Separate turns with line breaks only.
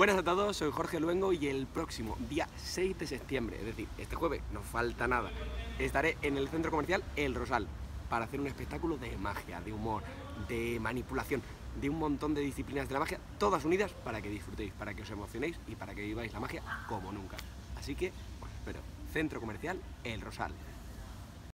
Buenas a todos, soy Jorge Luengo y el próximo día 6 de septiembre, es decir, este jueves, no falta nada, estaré en el centro comercial El Rosal para hacer un espectáculo de magia, de humor, de manipulación, de un montón de disciplinas de la magia, todas unidas para que disfrutéis, para que os emocionéis y para que viváis la magia como nunca. Así que, bueno, espero, centro comercial El Rosal.